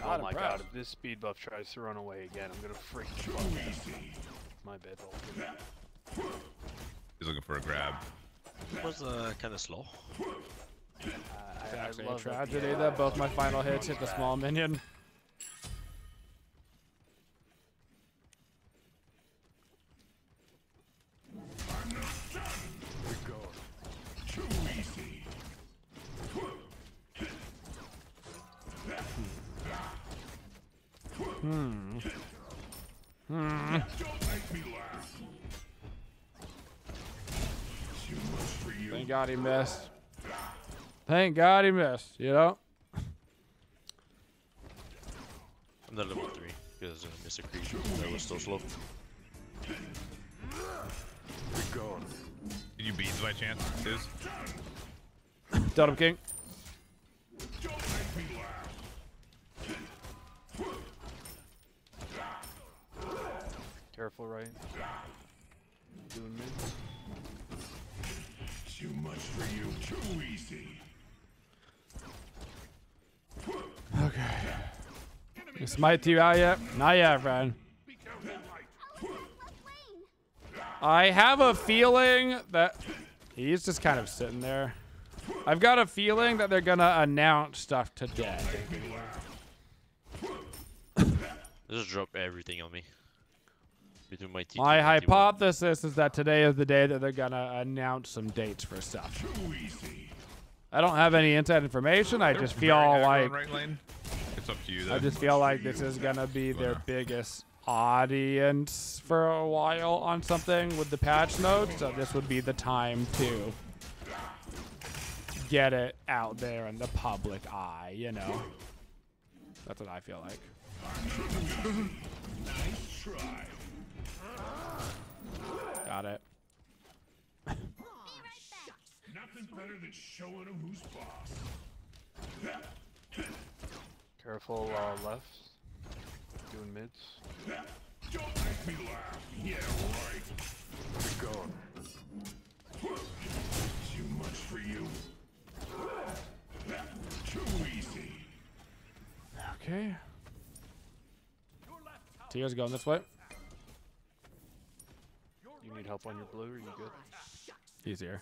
Not oh my impressed. god, if this speed buff tries to run away again, I'm gonna freak the fuck out. My bad, He's looking for a grab. It was uh, kind of slow. I, It's I, I actually a love that. tragedy that both my final hits hit the small minion. God he missed. Thank God he missed, you know? I'm not level 3 because uh, I missed a creature that was so slow. Did you beans by chance? Is Totem King. Careful, right? Doing mid. Too much for you. Too easy. Okay. You smite you out yet? Not yet, friend. I have a feeling that he's just kind of sitting there. I've got a feeling that they're gonna announce stuff today. Just drop everything on me. Between my T2 My hypothesis is that today is the day that they're gonna announce some dates for stuff. I don't have any inside information. I just feel Very aggro in like right lane. It's up to you. Though. I just feel like this is gonna be their biggest audience for a while on something with the patch notes. So this would be the time to get it out there in the public eye. You know, that's what I feel like. Try. Got it. Nothing better than showing them who's boss. Careful, uh, left. Doing mids. Don't make me laugh. Yeah, right. Be gone. Too much for you. Too easy. Okay. Tia's going this way. You need help on your blue, or you good? Easier.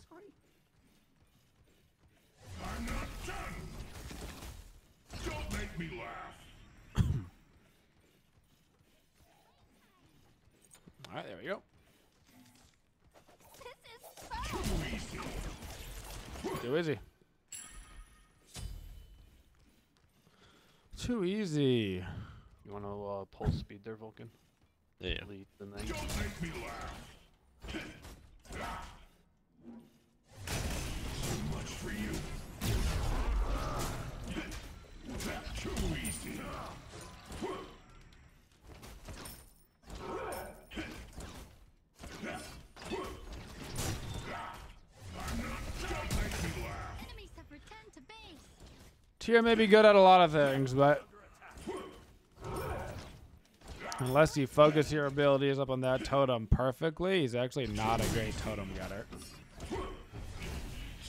I'm not done. Don't make me laugh. All right, there we go. Too easy. Too easy. Too easy. You want to uh, pull speed there, Vulcan? Yeah. Lead the night. Don't make me laugh. Tia may be good at a lot of things, but unless you focus your abilities up on that totem perfectly, he's actually not a great totem getter.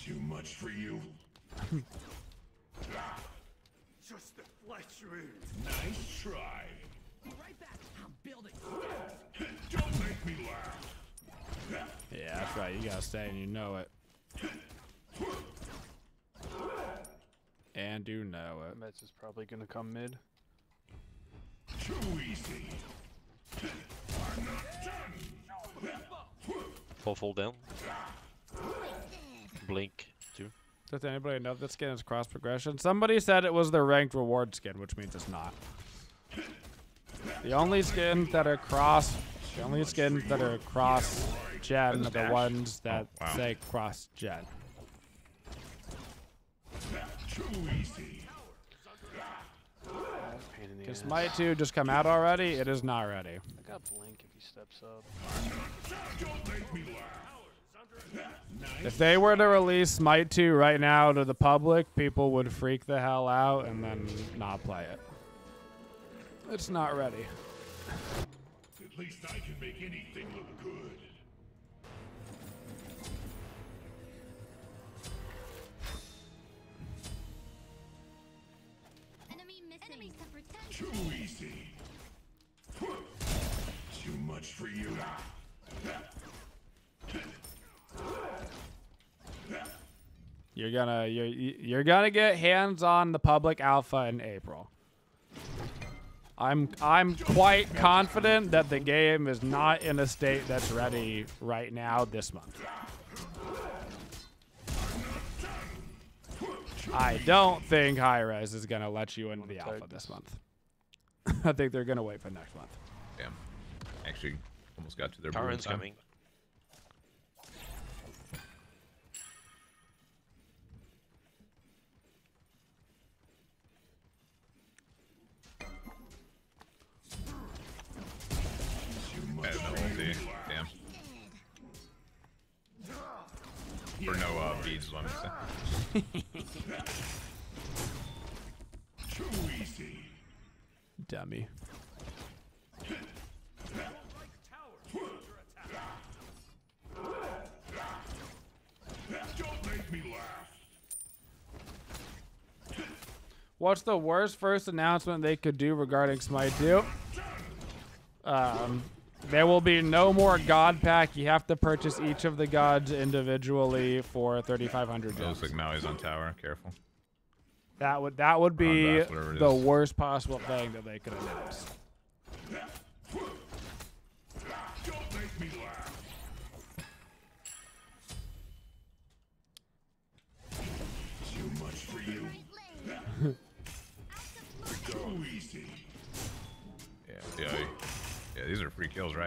Too much for you. Just the flesh wound. Nice try. Right back. I'm building. Don't make me laugh. Yeah, that's right. You gotta stay and you know it. And you know it. Mets is probably gonna come mid. Too easy. I'm not done. Fall, fall down. Blink two. Does anybody know that skin is cross progression? Somebody said it was the ranked reward skin, which means it's not. The only skins that are cross, the only skins that are cross gen are the ones that Oh, wow. say cross gen. Too easy. Pain in the Because ass. Smite 2 just come out already? It is not ready. I got blink if he steps up. Don't make me laugh. If they were to release Smite 2 right now to the public, people would freak the hell out and then not play it. It's not ready. At least I can make anything Too easy. Too much for you. You're gonna you're you're gonna get hands on the public alpha in April. I'm I'm quite confident that the game is not in a state that's ready right now this month. I don't think Hi-Rez is gonna let you into the alpha this month. I think they're gonna wait for next month. Damn. Actually, almost got to their blue Karen's time. coming. What's the worst first announcement they could do regarding Smite 2? Um, there will be no more God pack. You have to purchase each of the gods individually for 3,500 It looks gems. like Maui's on tower. Careful. That would that would be draft, whatever it the is. worst possible thing that they could announce.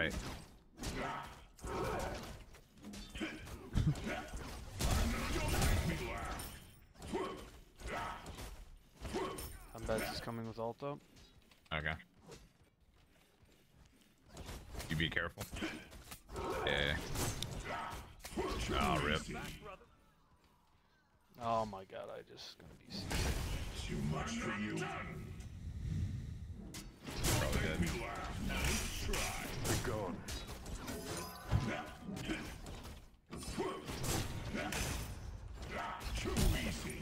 Right? Make. I'm bet is coming with ult up. Okay. You be careful. Yeah. Oh, rip. Oh my god, I just gonna be seasick. Too much for you. Probably dead. Me laugh. Try. We're going. Too easy.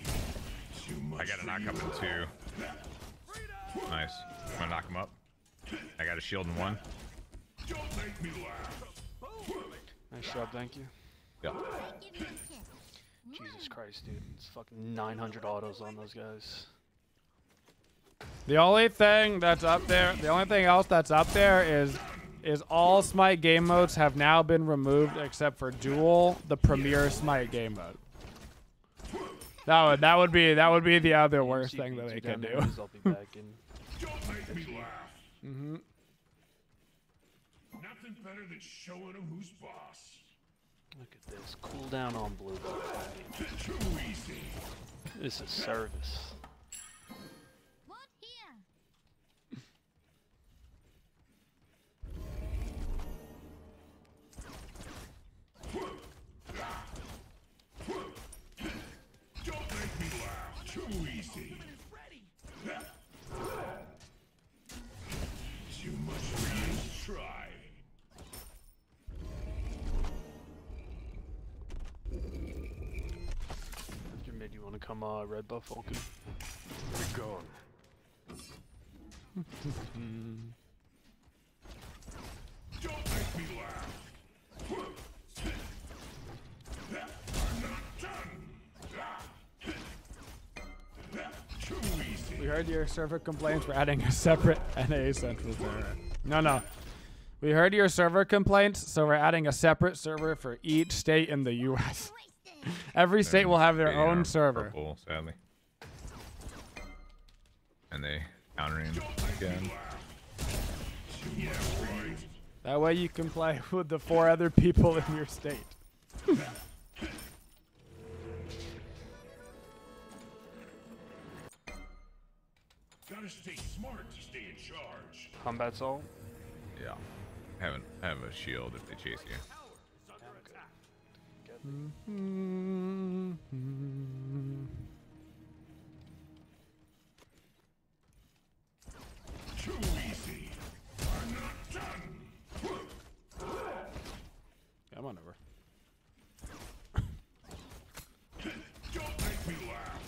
Too much I got a for knock you. up in two. Nice. I'm gonna knock him up. I got a shield in one. Don't make me laugh. Nice job, thank you. Yeah. Give me a kiss. Jesus Christ, dude. It's fucking 900 autos on those guys. The only thing that's up there, the only thing else that's up there is is all Smite game modes have now been removed except for Duel, the premier Smite game mode. That would that would be that would be the other worst AMC thing that beats they you could do. there, 'cause I'll be back in. Don't make me laugh. hmm Nothing better than showing them who's boss. Look at this. Cool down on blue belt. Too easy. This is service. Mid, you want to come uh, red buff, Vulcan? Be gone. Don't make me laugh. I'm not done. Too easy. We heard your server complaints. We're adding a separate NA central server. No, no. We heard your server complaints, so we're adding a separate server for each state in the U.S. Wasted. Every state will have their own server. Purple, sadly. And they countering again. That way you can play with the four other people in your state. Gotta stay smart to stay in charge. Combat's all. Yeah. Haven't have a shield if they chase you. Too easy. I'm not done. Come on over. Don't make me laugh.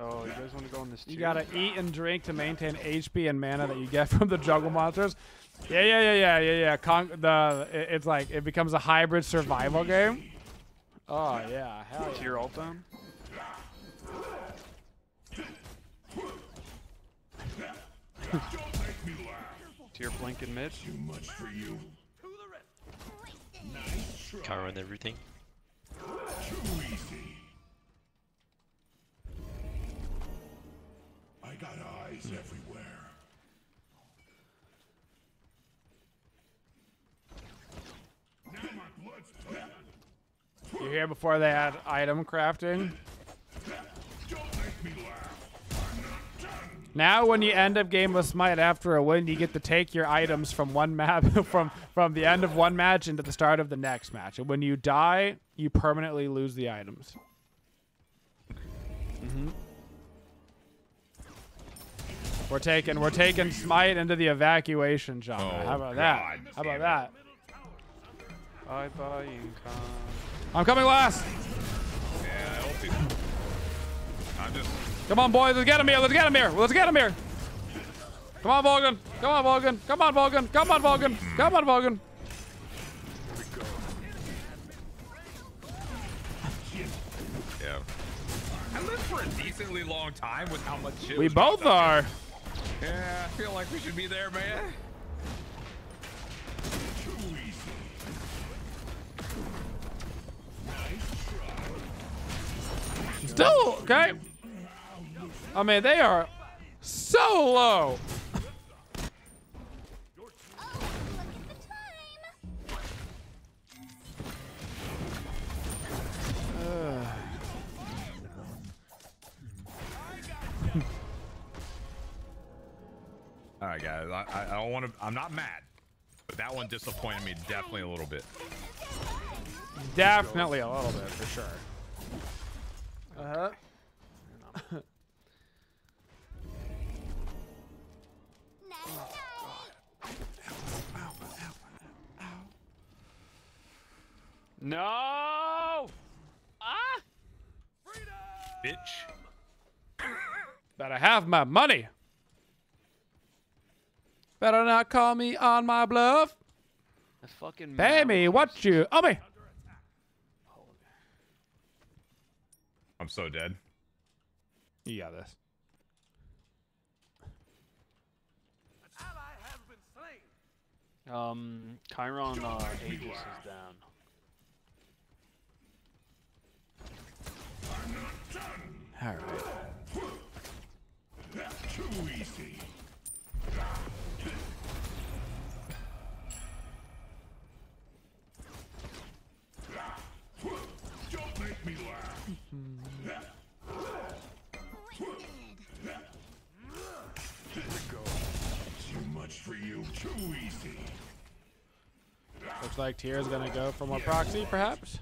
Oh, you guys want to go going this You tier. gotta eat and drink to maintain HP and mana that you get from the jungle monsters. Yeah, yeah, yeah, yeah, yeah, yeah. Con- the it- it's like it becomes a hybrid survival game. Oh yeah, hell yeah. tier alt down. Tier blink in mid. Too much for you. Counter and everything. Too easy. I got eyes everywhere. Now my blood's pumping. You here before they had item crafting? Don't make me laugh. I'm not done. Now, when you end up game with Smite after a win, you get to take your items from one map from from the end of one match into the start of the next match. And when you die, you permanently lose the items. hmm We're taking we're taking Smite into the evacuation genre. Oh, How about that? How about that? Bye bye Incon. I'm coming last. Yeah, just. Come on, boys. Let's get him here. Let's get him here. Let's get him here. Come on, Vulcan. Come on, Vulcan. Come on, Vulcan. Come on, Vulcan. Come on, Vulcan. Yeah. I lived for a decently long time with how much shit. We both are. Yeah, I feel like we should be there, man. Still okay. I mean, they are so low. Look at the time. All right, guys. I, I, I don't want to. I'm not mad, but that one disappointed me definitely a little bit. Definitely a little bit for sure. Uh huh. Nice night. No! Ah! Bitch. Better have my money. Better not call me on my bluff. The fucking Pay me what you owe me. I'm so dead. You got this. Um, Chiron uh, Aegis is down. All right. Too easy. Too easy. Looks like Tier's gonna go for more proxy, perhaps.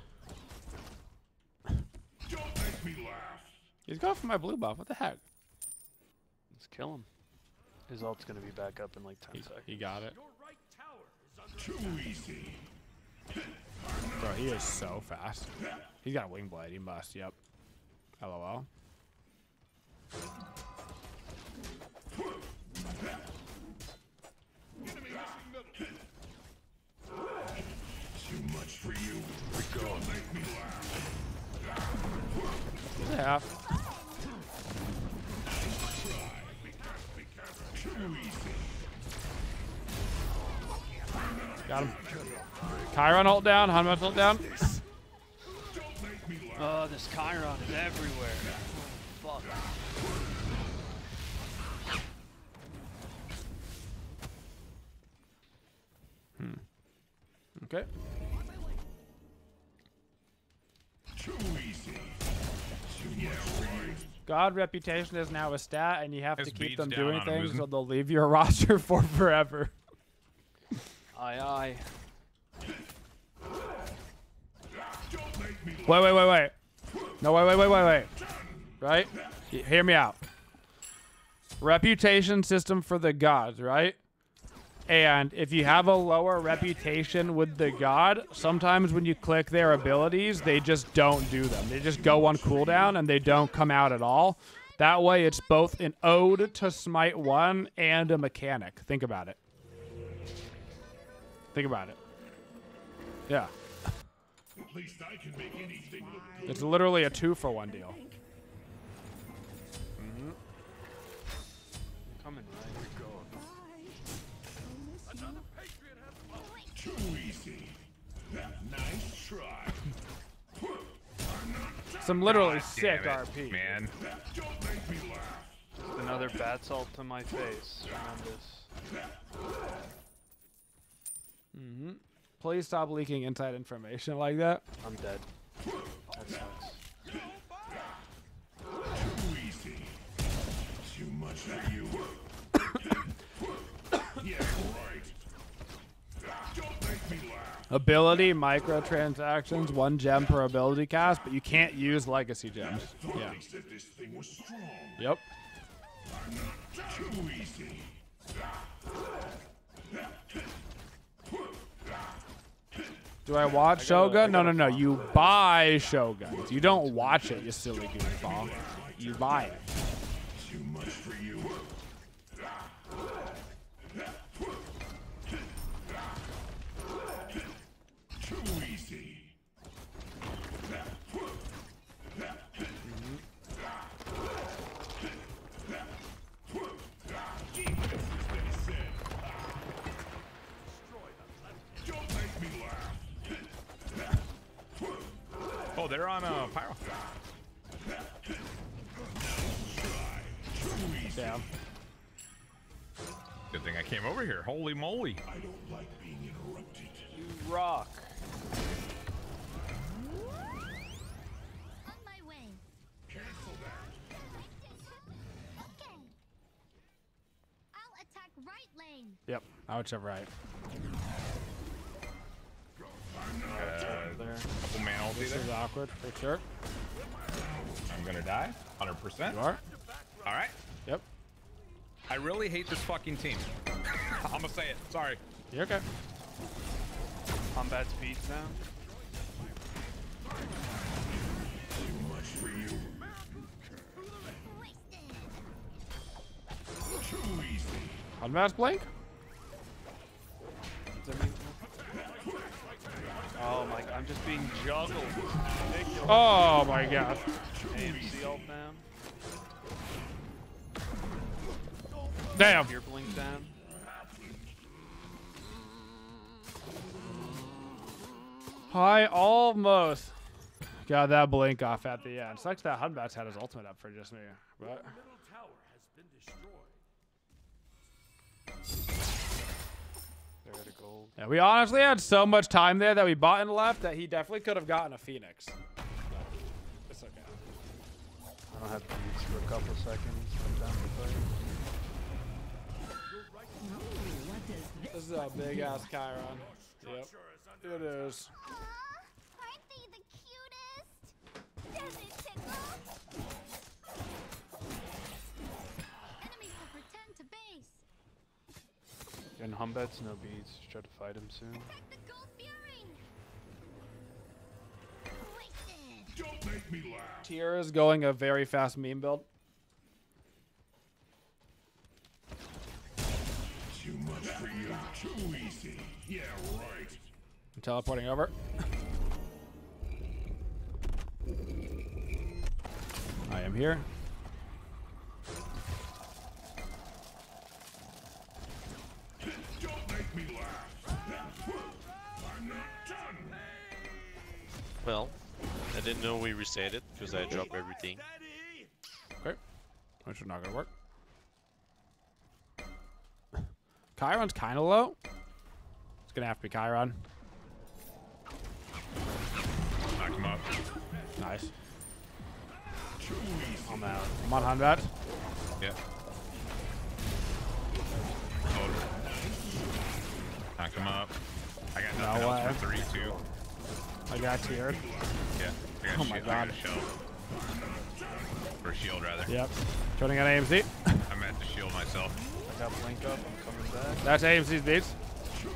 Don't make me laugh. He's going for my blue buff. What the heck? Let's kill him. His ult's gonna be back up in like 10 He, seconds. he got it. Too easy. Bro, he is so fast. He's got a wing blade. He must. Yep. LOL. Too much for you. Don't make me laugh. Yeah. Too easy. Got him. Chiron ult down. Hanmet ult down. Don't make me laugh. Oh, this Chiron is everywhere. Oh, fuck. Hmm. Okay. God reputation is now a stat, and you have His to keep them doing on him, things, or it? they'll leave your roster for forever. Aye, aye. Don't make me laugh. Wait, wait, wait, wait. No, wait, wait, wait, wait, wait. Right? Hear me out. Reputation system for the gods, right? And if you have a lower reputation with the god, sometimes when you click their abilities, they just don't do them. They just go on cooldown and they don't come out at all. That way, it's both an ode to Smite 1 and a mechanic. Think about it. Think about it. Yeah. At least I can make anything look good. It's literally a two for one deal. Some literally God sick it, RP. man. Don't make me laugh. Another bat salt to my face. Tremendous. hmm Please stop leaking inside information like that. I'm dead. That sucks. Too easy. Too much for you. Ability, microtransactions, one gem per ability cast, but you can't use legacy gems. Yeah. This thing was strong. Yep. Too easy. Do I watch Shogun? No, no, no. You buy Shoguns. You don't watch it, you silly goofball. You buy it. Too much for you. They're on uh, Pyro. Damn. Good thing I came over here. Holy moly. I don't like being interrupted. You rock. On my way. Cancel that. Okay. I'll attack right lane. Yep. I would shove right. Awkward for sure. I'm gonna die. 100%. You are? All right. Yep. I really hate this fucking team. I'm gonna say it. Sorry. You're okay. Combat speed now. Wasted. Too easy. Unmasked Blink? Oh my! I'm just being juggled. Ridiculous. Oh my god. AMC ult down. Damn. Your blink down. I almost got that blink off at the end. Sucks that Hunbat's had his ultimate up for just me. But gold. yeah, we honestly had so much time there that we bought and left that he definitely could have gotten a Phoenix. But It's okay. I don't have beads for a couple seconds. I'm down to play. This is a big ass Chiron. Yep. It is. Aw, aren't they the cutest? Does it tickle? And Hun Batz, no beads. Try to fight him soon. Attack the gold fearing. Wasted. Don't make me laugh. Tier is going a very fast meme build. Too much for you. Too easy. Yeah, right. I'm teleporting over. I am here. Don't make me laugh. I'm not done. Well, I didn't know we reset it because I dropped everything. Okay. Which is not gonna work. Chiron's kind of low. It's gonna have to be Chiron. Knock him up. Nice. I'm out. I'm on Hunbat. Yeah. Knock him up. I got nothing No else for three, two. I got tiered. Yeah. I got Oh my shield. God. a shield. Or shield, rather. Yep. Turning on AMC. I meant to shield myself. I got blink up. I'm coming back. That's AMC's beads.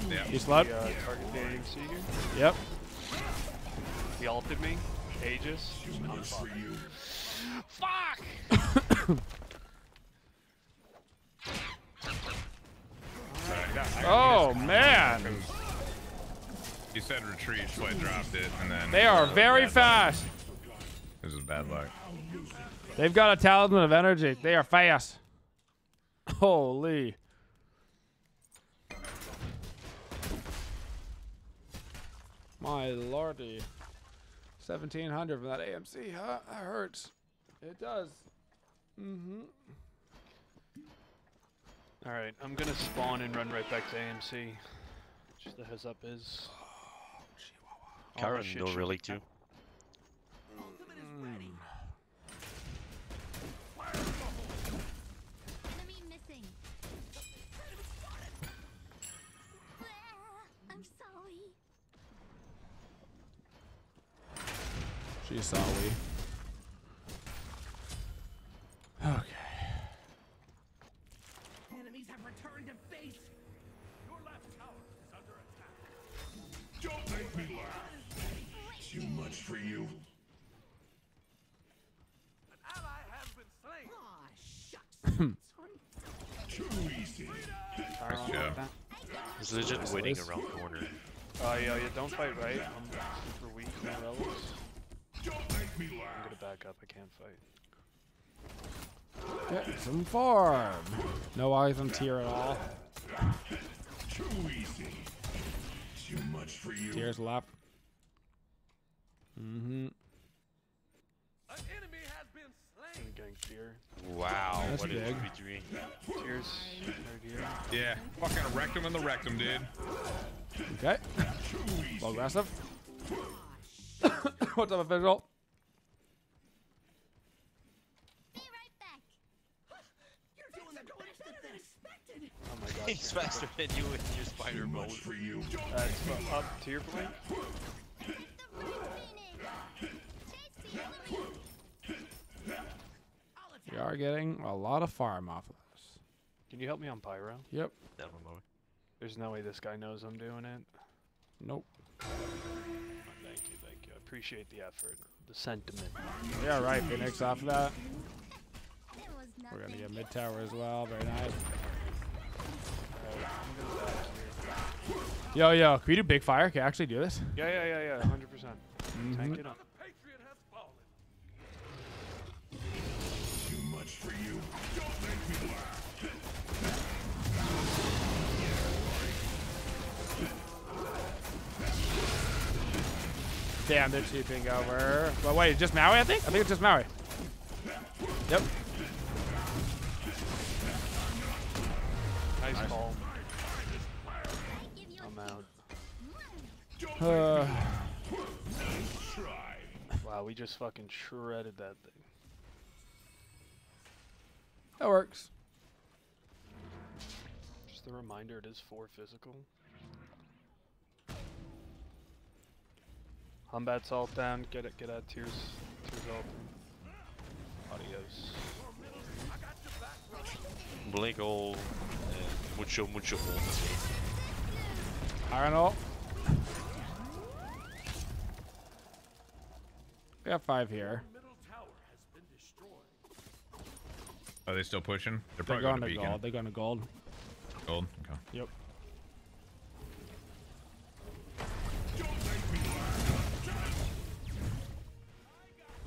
Yeah. You slowed? The, uh, target the AMC here. Yep. He ulted me. Aegis. I'm For fucked. you. Fuck! Oh man, You said retreat, so I dropped it, and then they are very Bad luck. fast. This is bad luck. They've got a talisman of energy. They are fast. Holy. My lordy. 1700 from that AMC, huh? That hurts. It does. Mm-hmm. Alright, I'm gonna spawn and run right back to AMC. Just the heads up is. Oh, Karen, shit, no shit. relic too. Enemy missing. I'm sorry. She's sorry. Too much for you. An ally has been slain. Aw, shucks. Too easy. Tyron, job. that- He's legit waiting around corner. Oh yeah, yeah, don't fight right. I'm super weak, no relics. Don't make me I'm gonna back up, I can't fight. Get some farm. No eyes on tier at all. Too easy. Too much for you. Tier's left. Mm-hmm. An enemy has been slain. I'm. Wow, That's what is big. between? Tears right here. Yeah, fucking wrecked him in the rectum, dude. Okay. Well, aggressive. What's up, official? Be right back. You're doing the glitch that they expected. Oh my god. He's faster than you in your spider mode. for you. Uh, up to your point. The Red Phoenix. Chase the enemy. I'll. We are getting a lot of farm off of this. Can you help me on Pyro? Yep. Never mind. There's no way this guy knows I'm doing it. Nope. Oh, thank you, thank you. I appreciate the effort, the sentiment. Yeah, right. Phoenix off of that. It was nothing. We're gonna get mid tower as well. Very nice. Alright, I'm gonna back here. Yo, yo, can we do big fire? Can I actually do this? Yeah, yeah, yeah, yeah, 100%. percent mm-hmm. Tank it up. Damn, they're cheaping over. But wait, just Maui, I think? I think it's just Maui. Yep. Nice call. I give you a I'm out. Uh, Wow, we just fucking shredded that thing. that works. Just a reminder, it is four physical. Humbat's ult down. Get it. Get out. Tears. Tears ult. Adios. Blink all. Uh, mucho, mucho all. Iron ult. We got five here. Middle tower has been destroyed. Are they still pushing? They're They're probably going going to to gold. They're going to gold. Gold. Okay. Yep.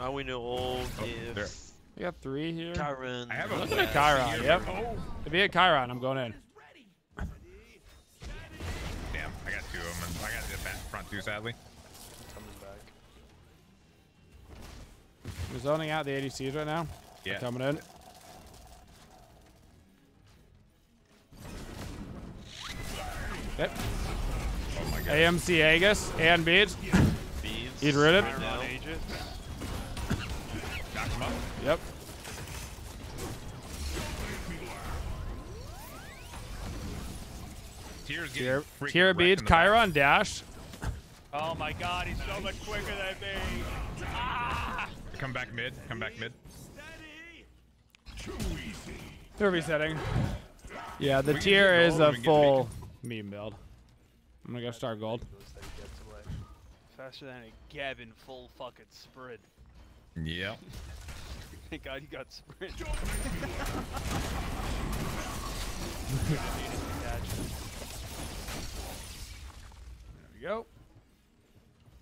Now we know all Oh, there. We got three here. Karen. I have a Look at blast Chiron, yep. Oh, If you hit Chiron, I'm going in. damn. I got two of them. I got the back front two, sadly. Coming back. We're zoning out the ADCs right now. They're Yeah. coming in. Yep. Oh my god. AMC Aegis and Beads. Beads. He's rooted. Iron now. On Knock him up. Yep. Tears Tier, tier wrecked Beads. in the back. Chiron dash. Oh my god, he's so much quicker than me. Ah! Come back mid. Come back mid. They're resetting. Yeah, the We tier is a and we get full meme build. I'm gonna go start gold. Ridiculous that he gets away. Faster than a Gavin full fucking sprint. Yep. Thank God you got sprint. There we go.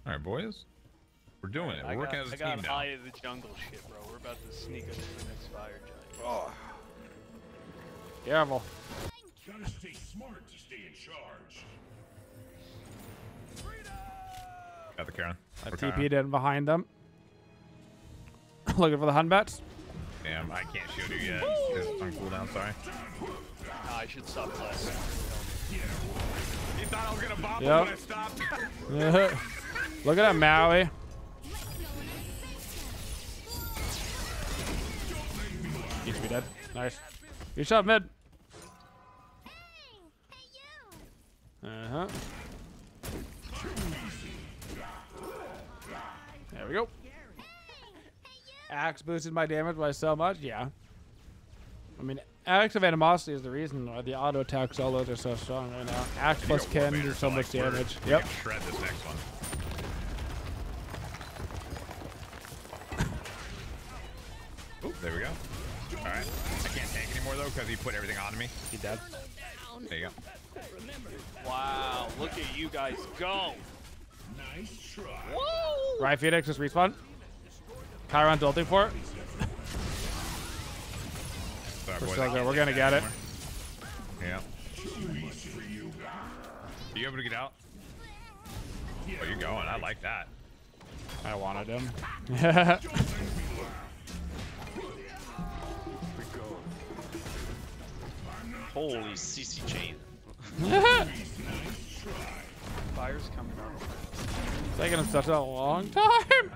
All right, boys. We're doing it. We're I working got, as a I team now. I got eye of the jungle shit, bro. We're about to sneak up to the next fire giant. Oh. Careful. Gotta stay smart to stay in charge. Freedom! Got the Karen. I We're TP'd in behind them. Looking for the Hun Batz. Damn, I can't shoot you yet. It's on cooldown, sorry. Nah, I should stop class. You thought I was gonna bop Yep. when I stopped? Look at that Maui. Needs to be dead. Nice. Good shot mid. Hey, hey you. Uh huh. There we go. Axe boosted my damage by so much. Yeah. I mean, Axe of Animosity is the reason why the auto attack solos are so strong right now. Axe plus Yo, Ken Vader, do so much damage. we Yep. Shred this next one. Oop, there we go. All right. I can't tank anymore though because he put everything on me. He dead. There you go. Wow, look at you guys go. Nice try. Right Phoenix just respawn. Chiron's ulting for it. Sorry, We're still good. We're gonna that get it. Yeah. Too much for you. Are you able to get out? Oh, you're going. I like that. I wanted him. Holy CC chain. Fire's coming up. Taking him such a long time.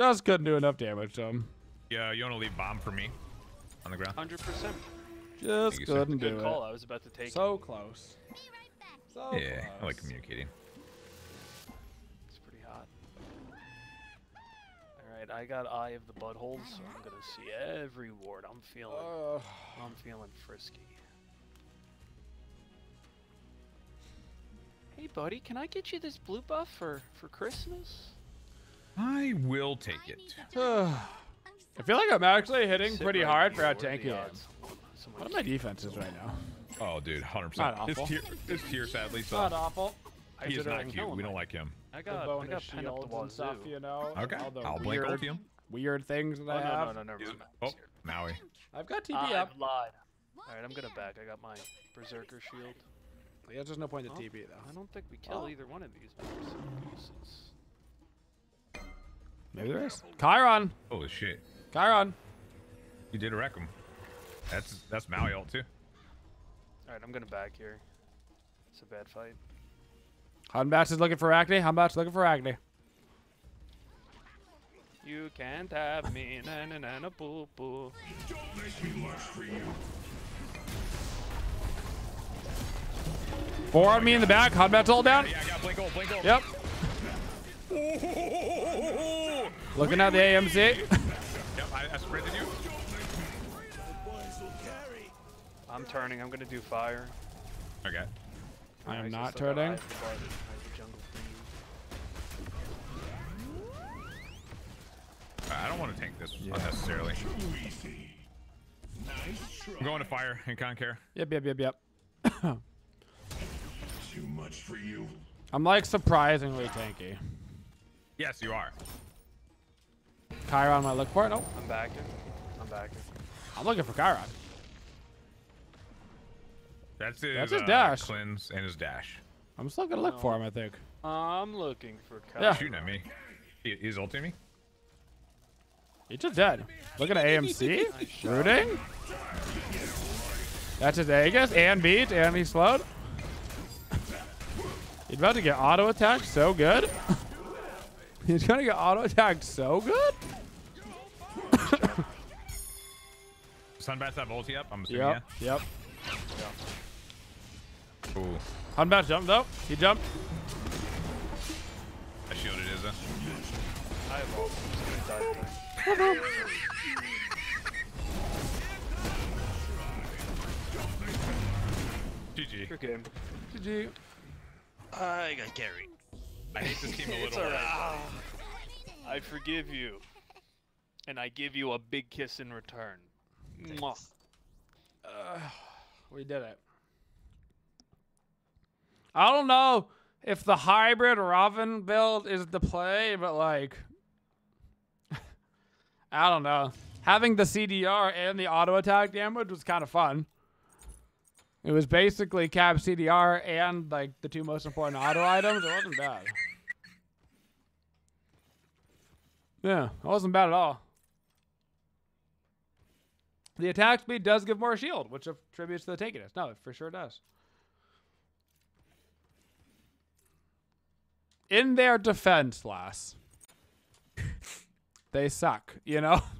Just couldn't do enough damage to him. Yeah, you want to leave bomb for me on the ground? 100%. Just you, sir. couldn't Good do call. it. I was about to take So close. Be right back. So Yeah, I like communicating. It's pretty hot. Alright, I got Eye of the Butthole, so I'm gonna see every ward. I'm feeling Ugh. I'm feeling frisky. Hey buddy, can I get you this blue buff for, for Christmas? I will take it. I feel like I'm actually hitting Sit pretty right hard for here. how tanky I am. odds? What are my defenses right now? Oh, dude, 100%. Not His awful. tier, his tier sadly Not awful. He is not cute. We don't like him. I The got, I bonus got pen up the shields and stuff, you know. Okay, all the I'll blink weird, him. weird things that Oh, I no, have. no, no, never He's- mind. Oh, Maui. I've got TP I up. lied. Alright, I'm gonna back. I got my Berserker shield. Yeah, there's no point to Oh, TP though. I don't think we kill Oh. either one of these Berserker pieces. Maybe there is. Chiron. Holy shit. Chiron. You did wreck him. That's that's Maui ult too. Alright, I'm gonna back here. It's a bad fight. Hun Batz is looking for Acne. Hun Batz looking for Acne. You can't have me, na na na na boo boo. Don't make me lust for you. Four on me in the back. Hun Batz all down. Yeah, I got blink ult, blink ult. Yep. Looking at the AMC. Yep, I, I sprinted you. I'm turning. I'm gonna do fire. Okay. I am not still got Eye turning. of the Bud- Eye of the Jungle Queen. I don't want to tank this unnecessarily. Too easy. Nice try. I'm going to fire and con care. Yep, yep, yep, yep. Too much for you. I'm like surprisingly tanky. Yes, you are. Chiron might look for it. Nope. I'm back. I'm back. I'm looking for Chiron. That's his, That's his uh, dash. cleanse and his dash. I'm still gonna look for him, I think. I'm looking for Kyle. Yeah. Shooting at me. He, he's ulting me. He's just dead. Look at AMC. Rooting. That's his Aegis and beat, and he slowed. He's about to get auto attacked so good. He's gonna get auto attacked so good. Sunbats have ulti up. I'm assuming. Yep, yep. Yeah. Ooh, Hunbat jumped though. He jumped. I shielded Izza. I have ult. I'm gonna dive. GG. Good game. GG. I got carried. I hate this team a It's little. alright. I forgive you. And I give you a big kiss in return. Mwah. We did it. I don't know if the hybrid Ravana build is the play, but like, I don't know. Having the CDR and the auto attack damage was kind of fun. It was basically cab CDR and like the two most important auto items. It wasn't bad. Yeah, it wasn't bad at all. The attack speed does give more shield, which attributes to the tankiness. No, it for sure does. In their defense, Lass, they suck, you know?